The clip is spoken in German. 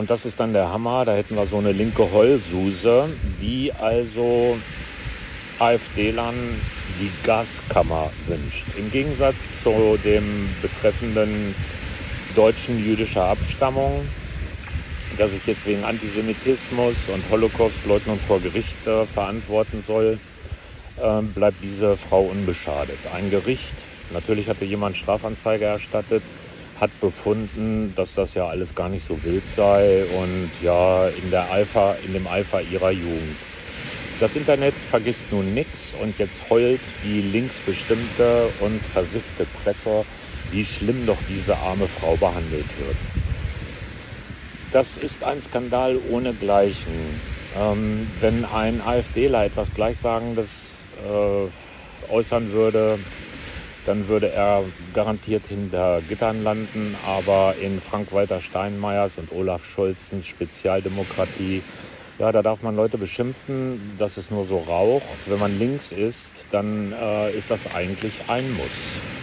Und das ist dann der Hammer. Da hätten wir so eine linke Heulsuse, die also AfD-Lern die Gaskammer wünscht. Im Gegensatz zu dem betreffenden Deutschen jüdischer Abstammung, der sich jetzt wegen Antisemitismus und Holocaustleugnung vor Gericht äh, verantworten soll, äh, bleibt diese Frau unbeschadet. Ein Gericht, natürlich hatte jemand Strafanzeige erstattet, hat befunden, dass das ja alles gar nicht so wild sei und ja in der Alpha, in dem Eifer ihrer Jugend. Das Internet vergisst nun nichts und jetzt heult die linksbestimmte und versiffte Presse, wie schlimm doch diese arme Frau behandelt wird. Das ist ein Skandal ohnegleichen. Ähm, wenn ein AfDler etwas Gleichsagendes äh, äußern würde, dann würde er garantiert hinter Gittern landen. Aber in Frank-Walter Steinmeiers und Olaf Scholzens Spezialdemokratie, ja, da darf man Leute beschimpfen, dass es nur so raucht. Wenn man links ist, dann äh, ist das eigentlich ein Muss.